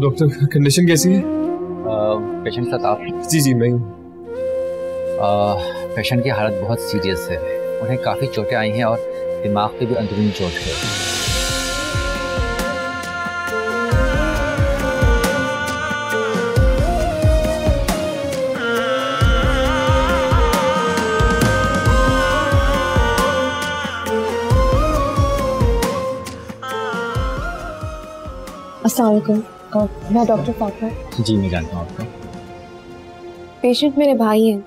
Doctor condition कैसी है? Patient आप जी जी मैं पेशेंट की हालत बहुत सीरियस है। उन्हें काफ़ी चोटें आई हैं और दिमाग पे भी अंदरूनी चोट है। अस्सलाम वालेकुम। मैं डॉक्टर फातिमा जी मैं जानता हूँ आपको। पेशेंट मेरे भाई हैं।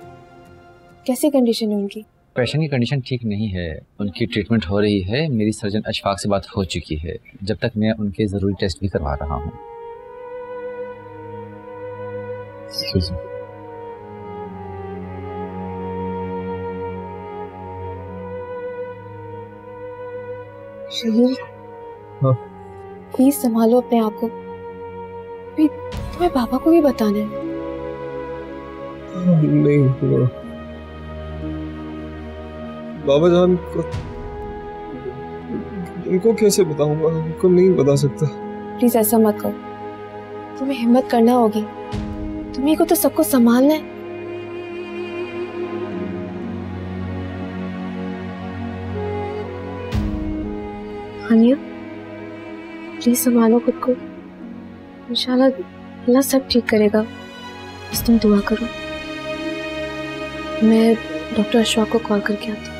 कैसी कंडीशन है उनकी? पेशेंट की कंडीशन ठीक नहीं है। उनकी ट्रीटमेंट हो रही है। मेरी सर्जन अशफाक से बात हो चुकी है। जब तक मैं उनके ज़रूरी टेस्ट भी करवा रहा हूँ। हाँ। प्लीज़ संभालो अपने आप को। भी तुम्हें पापा को भी बताना है। नहीं बाबा जान को उनको कैसे बताऊँगा? उनको नहीं बता सकता। प्लीज़ ऐसा मत करो। तुम्हें हिम्मत करना होगी। तुम्हें को तो सबको संभालना है। हानिया प्लीज़ संभालो खुद को। इंशाल्लाह अल्लाह सब ठीक करेगा। बस तुम दुआ करो। मैं डॉक्टर अशफाक को कॉल करके आती हूँ।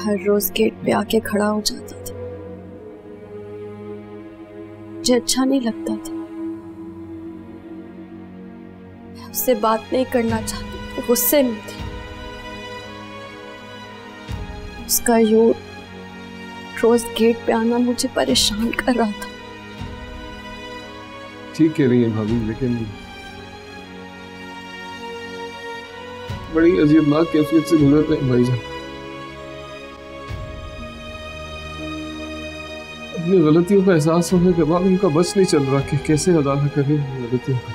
हर रोज गेट पे आके खड़ा हो जाता। मुझे अच्छा नहीं लगता था। मैं उससे बात नहीं करना चाहती गुस्से में थी। उसका यूँ रोज गेट पे आना मुझे परेशान कर रहा था। ठीक कह रही है भाभी, लेकिन बड़ी अजीबनाक कैफियत से गुजर रहे हैं भाईजान। अपनी गलतियों का एहसास होने के बाद उनका बस नहीं चल रहा कि कैसे अदा करें गलतियों का।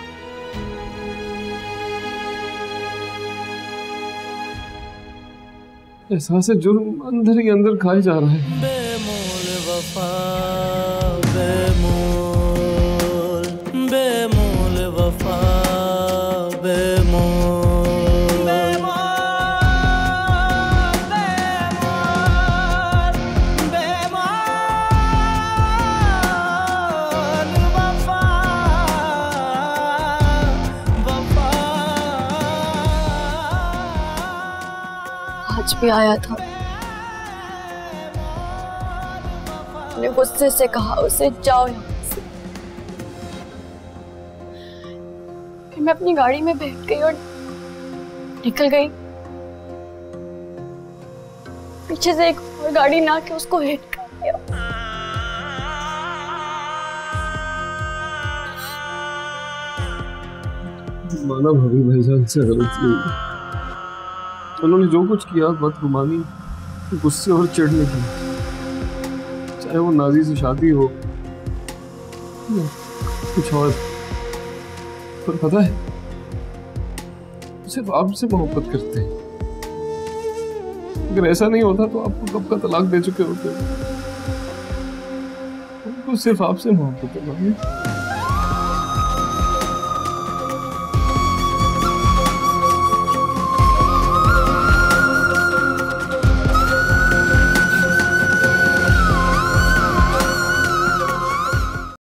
एहसास जुर्म अंदर ही अंदर खाए जा रहा है। बेमोल वफा, बेमोल बेमोल वफा, बेमोल। आज भी आया था। मैंने गुस्से से कहा, उसे जाओ यहाँ से। फिर मैं अपनी गाड़ी में बैठ गई और निकल गई। पीछे से एक और गाड़ी ना के उसको हिट कर दिया। माना भाभी भाईजान से गलती हुई उन्होंने जो कुछ किया, बदगुमानी, गुस्से और चिढ़ने की। चाहे वो नाजी से शादी हो कुछ और। पर पता है सिर्फ़ आपसे मोहब्बत करते हैं। अगर ऐसा नहीं होता तो आपको कब का तलाक दे चुके होते? सिर्फ़ आपसे मोहब्बत है।